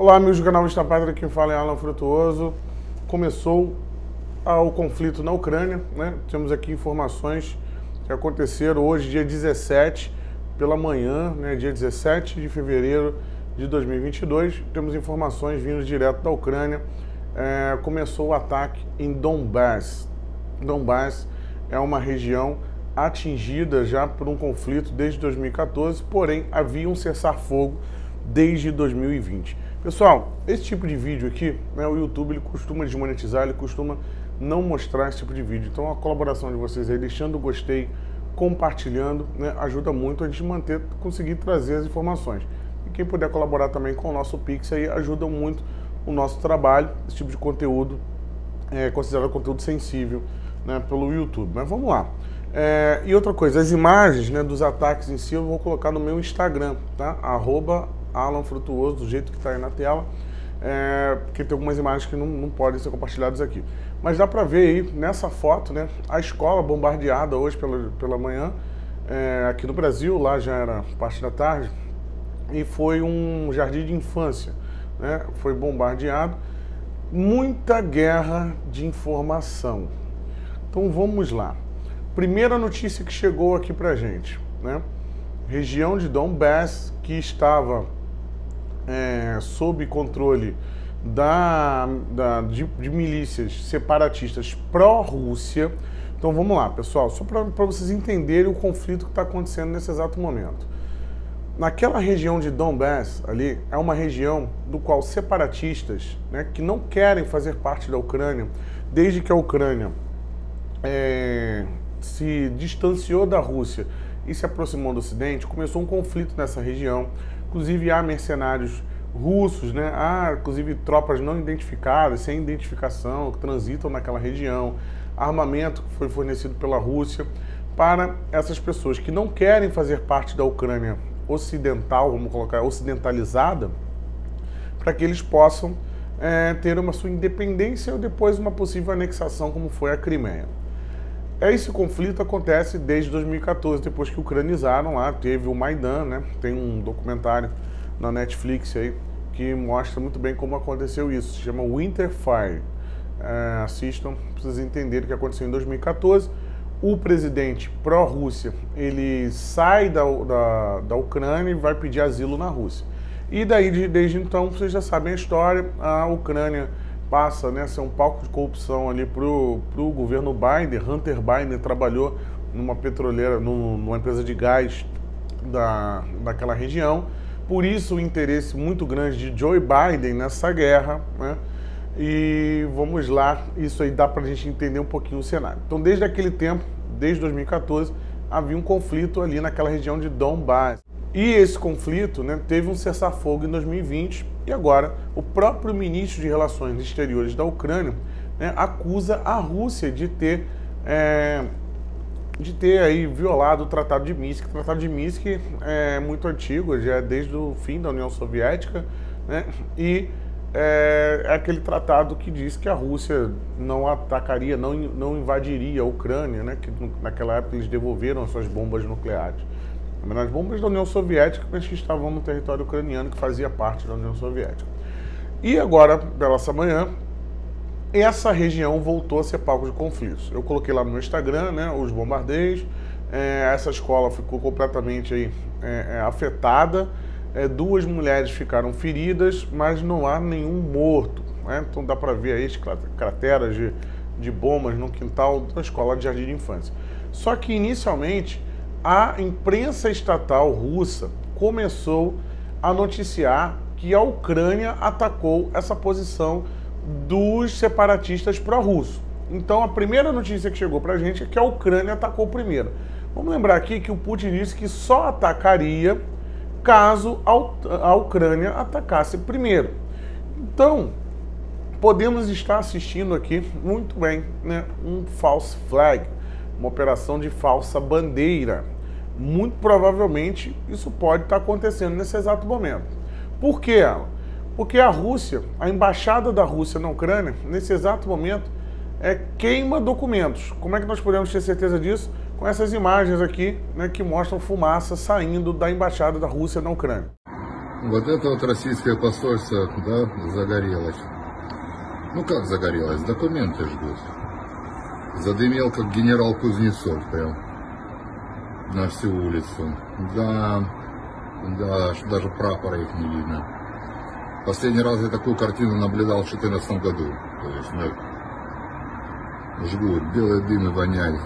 Olá, amigos do canal Vista Pátria, quem fala é Alan Frutuoso. Começou o conflito na Ucrânia, né? Temos aqui informações que aconteceram hoje, dia 17, pela manhã, né? dia 17 de fevereiro de 2022. Temos informações vindo direto da Ucrânia. É, começou o ataque em Donbass. Donbass é uma região atingida já por um conflito desde 2014, porém havia um cessar-fogo desde 2020. Pessoal, esse tipo de vídeo aqui, né, o YouTube ele costuma desmonetizar, ele costuma não mostrar esse tipo de vídeo. Então a colaboração de vocês aí, deixando o gostei, compartilhando, né, ajuda muito a gente manter, conseguir trazer as informações. E quem puder colaborar também com o nosso Pix aí, ajuda muito o nosso trabalho, esse tipo de conteúdo é considerado conteúdo sensível né, pelo YouTube. Mas vamos lá. É, e outra coisa, as imagens né, dos ataques em si eu vou colocar no meu Instagram, tá? Arroba Alan Frutuoso, do jeito que está aí na tela, é, porque tem algumas imagens que não, não podem ser compartilhadas aqui. Mas dá para ver aí, nessa foto, né, a escola bombardeada hoje pela, pela manhã, é, aqui no Brasil, lá já era parte da tarde, e foi um jardim de infância, né, foi bombardeado. Muita guerra de informação. Então vamos lá. Primeira notícia que chegou aqui para gente, né? Região de Donbass, que estava é, sob controle da, da de, de, milícias separatistas pró-Rússia. Então vamos lá, pessoal, só para vocês entenderem o conflito que está acontecendo nesse exato momento. Naquela região de Donbass, ali, é uma região do qual separatistas, né, que não querem fazer parte da Ucrânia, desde que a Ucrânia é, se distanciou da Rússia e se aproximou do Ocidente, começou um conflito nessa região Inclusive há mercenários russos, né? há inclusive tropas não identificadas, sem identificação, que transitam naquela região, armamento que foi fornecido pela Rússia para essas pessoas que não querem fazer parte da Ucrânia ocidental, vamos colocar ocidentalizada, para que eles possam é, ter uma sua independência ou depois uma possível anexação, como foi a Crimeia. Esse conflito acontece desde 2014, depois que ucranizaram lá, teve o Maidan, né? Tem um documentário na Netflix aí que mostra muito bem como aconteceu isso. Se chama Winter Fire. É, assistam, vocês entenderem o que aconteceu em 2014. O presidente pró-Rússia, ele sai da, da, da Ucrânia e vai pedir asilo na Rússia. E daí, desde então, vocês já sabem a história, a Ucrânia passa né, a ser um palco de corrupção ali para o governo Biden. Hunter Biden trabalhou numa petroleira, numa empresa de gás da, daquela região. Por isso o interesse muito grande de Joe Biden nessa guerra. Né? E vamos lá, isso aí dá para a gente entender um pouquinho o cenário. Então, desde aquele tempo, desde 2014, havia um conflito ali naquela região de Donbass. E esse conflito né, teve um cessar-fogo em 2020 e agora o próprio ministro de Relações Exteriores da Ucrânia né, acusa a Rússia de ter é, de ter aí violado o Tratado de Minsk. O Tratado de Minsk é muito antigo, já é desde o fim da União Soviética, né, e é, é, aquele tratado que diz que a Rússia não atacaria, não, não invadiria a Ucrânia, né, que naquela época eles devolveram as suas bombas nucleares nas bombas da União Soviética, mas que estavam no território ucraniano, que fazia parte da União Soviética. E agora, pela manhã, essa região voltou a ser palco de conflitos. Eu coloquei lá no meu Instagram, né, os bombardeios, é, essa escola ficou completamente aí, é, é, afetada, é, duas mulheres ficaram feridas, mas não há nenhum morto. Né? Então dá para ver aí crateras de, de bombas no quintal da escola de jardim de infância. Só que inicialmente a imprensa estatal russa começou a noticiar que a Ucrânia atacou essa posição dos separatistas pró-russos. Então a primeira notícia que chegou para a gente é que a Ucrânia atacou primeiro. Vamos lembrar aqui que o Putin disse que só atacaria caso a Ucrânia atacasse primeiro. Então, podemos estar assistindo aqui muito bem né, um false flag, uma operação de falsa bandeira Muito provavelmente isso pode estar acontecendo nesse exato momento. Por quê, Alan? Porque a Rússia, a embaixada da Rússia na Ucrânia, nesse exato momento, é, queima documentos. Como é que nós podemos ter certeza disso? Com essas imagens aqui, né, que mostram fumaça saindo da embaixada da Rússia na Ucrânia. Вот это вот российское посольство, да, загорелось. Ну как загорелось? Документы ждут. Задымел, как генерал Кузнецов прям На всю улицу. Да, да, даже прапора их не видно. Последний раз я такую картину наблюдал в 2014 году. То есть, ну, жгут, белые дымы воняют.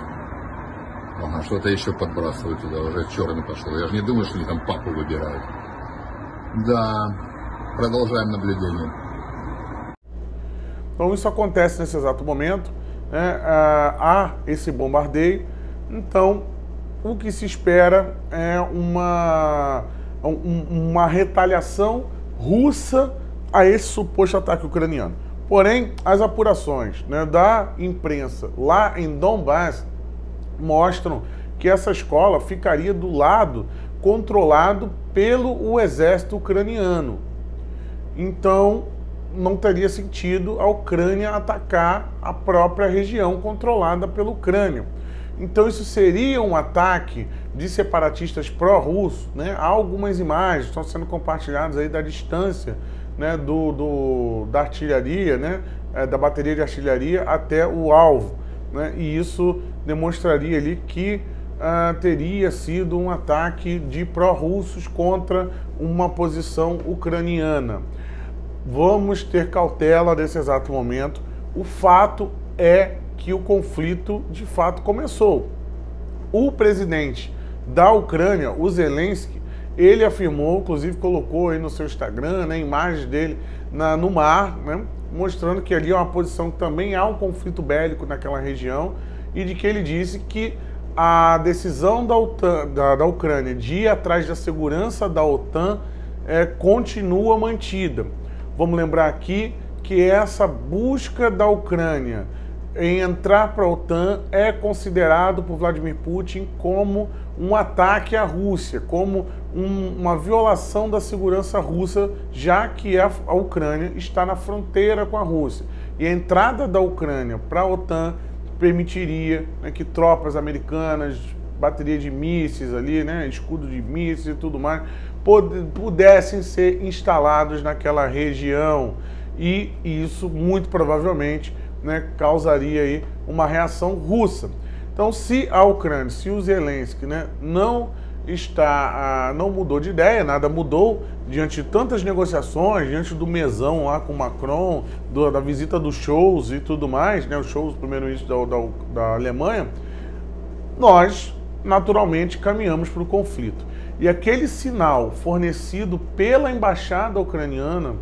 Ага, что-то еще подбрасывают туда, уже черный пошел. Я же не думаю, что они там папу выбирают. Да, продолжаем наблюдение. Então isso acontece nesse exato momento. Né? há esse bombardeio. Então o que se espera é uma, uma retaliação russa a esse suposto ataque ucraniano. Porém, as apurações né, da imprensa lá em Donbass mostram que essa escola ficaria do lado controlado pelo exército ucraniano. Então, não teria sentido a Ucrânia atacar a própria região controlada pela Ucrânia. Então isso seria um ataque de separatistas pró-russos, né? Há algumas imagens estão sendo compartilhadas aí da distância, né, do, do da artilharia, né, é, da bateria de artilharia até o alvo, né? E isso demonstraria ali que uh, teria sido um ataque de pró-russos contra uma posição ucraniana. Vamos ter cautela nesse exato momento. O fato é que o conflito de fato começou. O presidente da Ucrânia, o Zelensky, ele afirmou, inclusive colocou aí no seu Instagram, né, imagens dele na, no mar, né, mostrando que ali é uma posição que também há um conflito bélico naquela região e de que ele disse que a decisão da, OTAN, da, da Ucrânia de ir atrás da segurança da OTAN é, continua mantida. Vamos lembrar aqui que essa busca da Ucrânia em entrar para a OTAN é considerado por Vladimir Putin como um ataque à Rússia, como um, uma violação da segurança russa, já que a, a Ucrânia está na fronteira com a Rússia. E a entrada da Ucrânia para a OTAN permitiria né, que tropas americanas, bateria de mísseis ali, né, escudo de mísseis e tudo mais, pudessem ser instalados naquela região. E isso, muito provavelmente, né, causaria aí uma reação russa. Então, se a Ucrânia, se o Zelensky né, não está, ah, não mudou de ideia, nada mudou diante de tantas negociações, diante do mesão lá com Macron, do, da visita dos shows e tudo mais, né, os shows primeiro-ministro da, da, da Alemanha, nós naturalmente caminhamos para o conflito. E aquele sinal fornecido pela embaixada ucraniana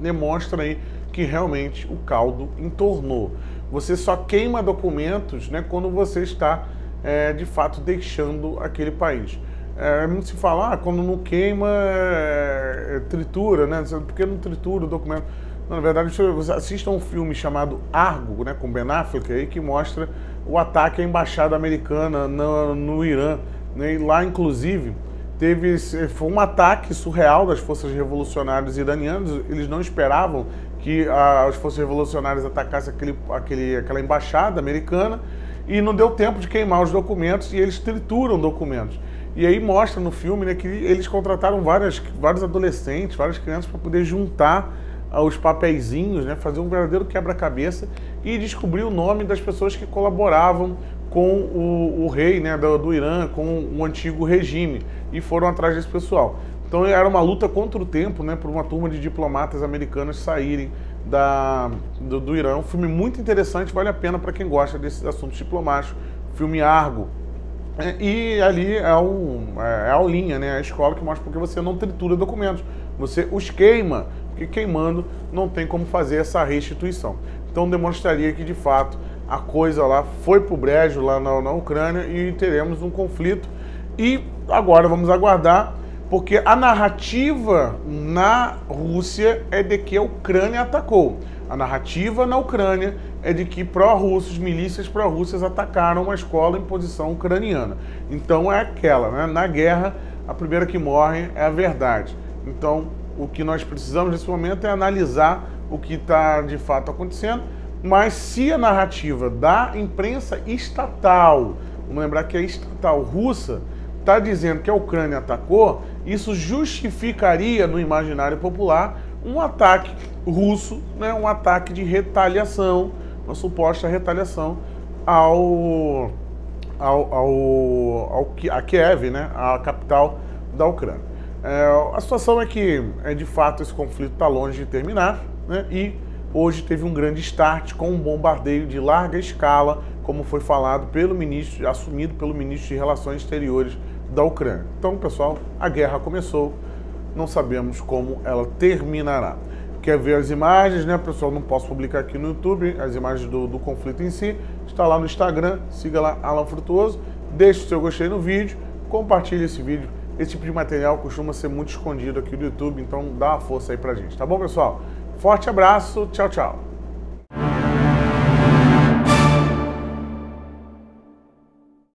demonstra aí que realmente o caldo entornou. Você só queima documentos né, quando você está, é, de fato, deixando aquele país. É, se fala, ah, quando não queima, é, é tritura, né? Porque não tritura o documento. Não, na verdade, você assista um filme chamado Argo, né, com Ben Affleck, aí, que mostra o ataque à embaixada americana no, no Irã. Né? E lá, inclusive, teve foi um ataque surreal das forças revolucionárias iranianas. Eles não esperavam que as forças revolucionárias atacassem aquele, aquele, aquela embaixada americana e não deu tempo de queimar os documentos e eles trituram documentos. E aí mostra no filme né, que eles contrataram várias, vários adolescentes, várias crianças para poder juntar uh, os papeizinhos, né, fazer um verdadeiro quebra-cabeça e descobrir o nome das pessoas que colaboravam com o, o rei né, do, do Irã, com o antigo regime, e foram atrás desse pessoal. Então era uma luta contra o tempo, né, por uma turma de diplomatas americanos saírem da, do, do Irã. Um filme muito interessante, vale a pena para quem gosta desses assuntos diplomáticos. Filme Argo. É, e ali é, um, é, é a aulinha, né, a escola que mostra porque você não tritura documentos, você os queima, porque queimando não tem como fazer essa restituição. Então demonstraria que de fato a coisa lá foi pro brejo lá na, na Ucrânia e teremos um conflito. E agora vamos aguardar porque a narrativa na Rússia é de que a Ucrânia atacou. A narrativa na Ucrânia é de que pró-russos, milícias pró-russas atacaram uma escola em posição ucraniana. Então é aquela, né? Na guerra, a primeira que morre é a verdade. Então, o que nós precisamos nesse momento é analisar o que está de fato acontecendo, mas se a narrativa da imprensa estatal, vamos lembrar que a estatal russa está dizendo que a Ucrânia atacou, isso justificaria no imaginário popular um ataque russo, né, um ataque de retaliação, uma suposta retaliação ao, ao, ao, ao a Kiev, né, a capital da Ucrânia. É, a situação é que, é, de fato, esse conflito está longe de terminar né, e hoje teve um grande start com um bombardeio de larga escala, como foi falado pelo ministro, assumido pelo ministro de Relações Exteriores da Ucrânia. Então, pessoal, a guerra começou, não sabemos como ela terminará. Quer ver as imagens, né, pessoal? Não posso publicar aqui no YouTube as imagens do, do conflito em si. Está lá no Instagram, siga lá Alan Frutuoso. Deixe o seu gostei no vídeo, compartilhe esse vídeo. Esse tipo de material costuma ser muito escondido aqui no YouTube, então dá uma força aí pra gente, tá bom, pessoal? Forte abraço, tchau, tchau.